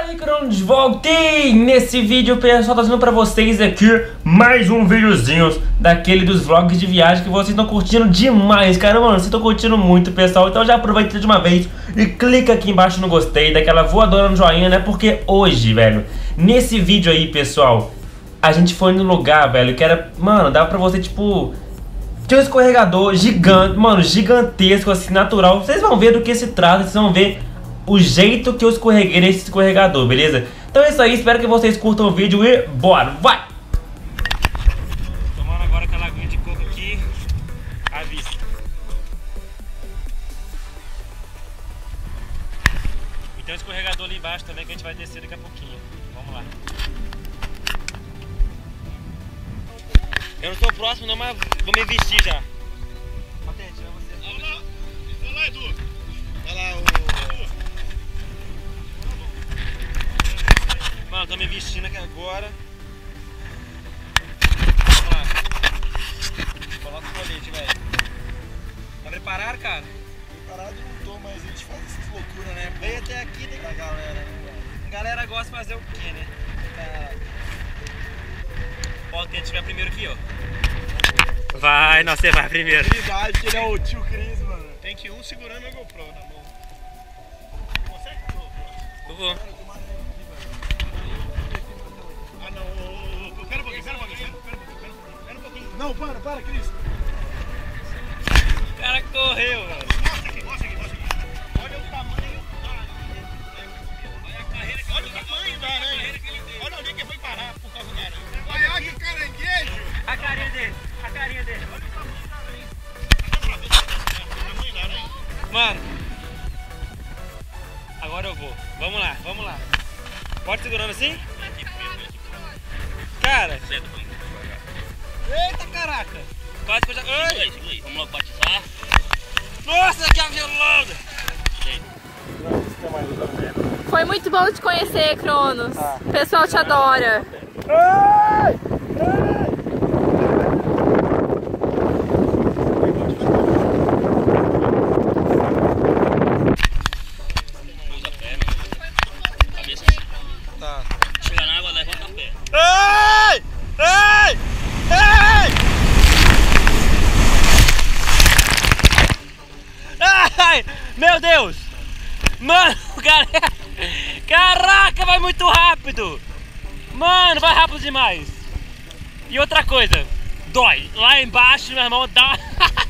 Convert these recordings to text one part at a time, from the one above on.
aí, Crono, de volta e nesse vídeo, pessoal, trazendo pra vocês aqui mais um videozinho daquele dos vlogs de viagem que vocês estão curtindo demais, cara, mano, vocês estão curtindo muito, pessoal, então já aproveita de uma vez e clica aqui embaixo no gostei, daquela voadora no joinha, né, porque hoje, velho, nesse vídeo aí, pessoal, a gente foi no lugar, velho, que era, mano, dava pra você, tipo... Tinha um escorregador gigante, mano, gigantesco, assim, natural. Vocês vão ver do que se trata, vocês vão ver o jeito que eu escorreguei nesse escorregador, beleza? Então é isso aí, espero que vocês curtam o vídeo e bora, vai! Tomando agora aquela aguinha de coco aqui, à vista. E tem um escorregador ali embaixo também que a gente vai descer daqui a pouquinho. Vamos lá. Eu não sou próximo não, mas vou me vestir já. Patente, é você. Vamos lá, vamos lá, Edu. Vai lá, o. Mano, tô me vestindo aqui agora. Vamos lá. Coloca o colete, velho. Tá preparado, cara? Preparado não tô, mas a gente faz essas loucuras, né? Veio até aqui tem Da galera, né? A galera gosta de fazer o quê, né? Tá. Ó, quem tiver primeiro aqui, ó. Vai, não, você vai primeiro. Que ele é o tio Cris, mano. Tem que ir um segurando a GoPro na mão. Consegue? Eu vou. Não, para, para, Cris. O cara correu, velho. Mostra aqui, mostra aqui, mostra aqui. Olha o tamanho da Olha a carreira Olha o tamanho da aranha. Olha onde é que foi parar por causa da aranha. Olha que caranguejo. A carinha dele, a carinha dele. Olha o tamanho da aranha. Dá pra ver o tamanho da aranha? Mano. Agora eu vou. Vamos lá, vamos lá. Pode segurando assim? Cara. Eita caraca. Quase que eu já. Ai! Vamos logo batizar. Nossa, que avelada! Foi muito bom te conhecer, Cronos. O pessoal te adora. Usa a perna. Cabeça assim. Tá. Chega na água, levanta a pé. Ai! Ai! Ai! Ai! Meu Deus! Mano, galera! Caraca, vai muito rápido! Mano, vai rápido demais! E outra coisa, dói! Lá embaixo, meu irmão, dá,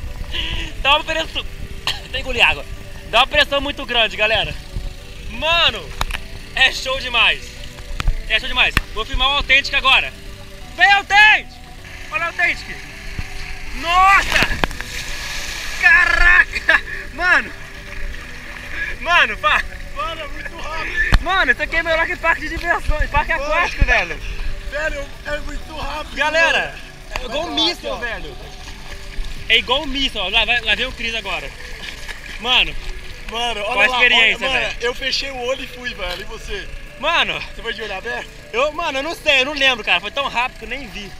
dá uma pressão. Tem que engolir água. Dá uma pressão muito grande, galera. Mano, é show demais! É show demais. Vou filmar o Authentic agora. Vem, Authentic! Olha o Authentic! Nossa! Caraca! Mano! Mano, pá! Mano, é muito rápido. Mano, isso aqui é melhor que parque de diversões, parque aquático, velho! Velho, é muito rápido. Galera, é Vai igual um lá, ó. velho! É igual um míssil, ó. Lá, vai, lá vem o Cris agora. Mano, Mano, olha Qual a lá, experiência, olha, mano, velho? eu fechei o olho e fui, velho. E você? mano, Você foi de olho aberto? eu, mano, eu não sei, eu não lembro, cara. Foi tão rápido que eu nem vi.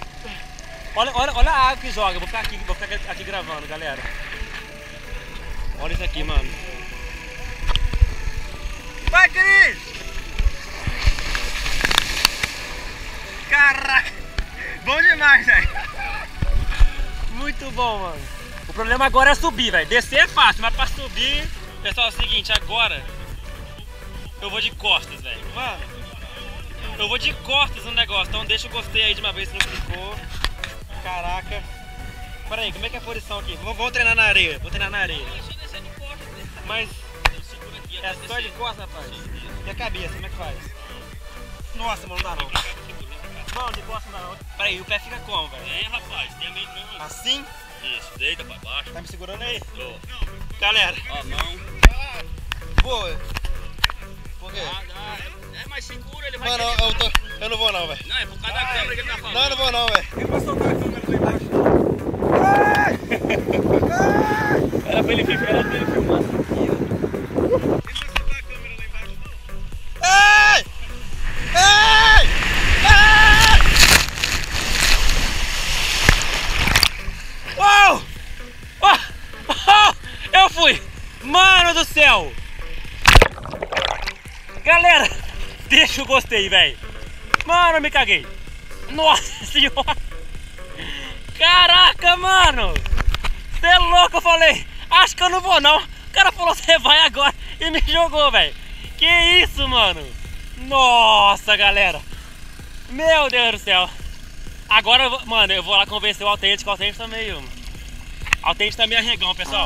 Olha, olha, olha a água que joga. Eu Vou ficar aqui, vou ficar aqui gravando, galera. Olha isso aqui, mano. Cris! Caraca! Bom demais, velho! Muito bom, mano. O problema agora é subir, velho. Descer é fácil, mas pra subir... Pessoal, é o seguinte, agora... Eu vou de costas, velho. Mano, eu vou de costas no negócio. Então deixa o gostei aí de uma vez se não clicou. Caraca. Pera aí, como é que é a posição aqui? Vou, vou treinar na areia. Vou treinar na areia. Mas é só de costas, rapaz. E a cabeça, como é que faz? Nossa, mano, não dá não. Mano, de costas não dá não. Pera aí, o pé fica como, velho? É, rapaz, tem meio não. Assim? Isso, deita pra baixo. Tá me segurando aí? Tô. Galera, Ó, a mão. pô. Por quê? Ah, dá. É mais seguro, ele vai. Mano, eu, tô, eu não vou não, velho. Não, é por causa da câmera que ele tá falando. Não, eu não vou não, velho. Eu vou soltar a câmera lá embaixo. Do céu! Galera! deixa o gostei, velho. Mano, me caguei. Nossa senhora. Caraca, mano. Você é louco, eu falei. Acho que eu não vou, não. O cara falou, você vai agora. E me jogou, velho. Que isso, mano. Nossa, galera. Meu Deus do céu. Agora, mano, eu vou lá convencer o Autêntico. O Autêntico tá meio... Autêntico tá meio arregão, pessoal.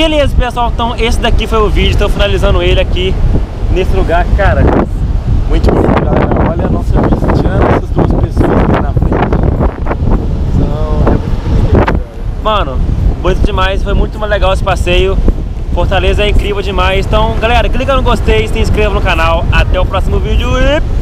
Beleza, pessoal. Então, esse daqui foi o vídeo. Estou finalizando ele aqui, nesse lugar. Cara, muito bonito. Galera, olha a nossa vista, essas duas pessoas aqui na frente. São, é muito. Mano, bonito demais, foi muito legal esse passeio. Fortaleza é incrível demais. Então, galera, clica no gostei, se inscreva no canal. Até o próximo vídeo e!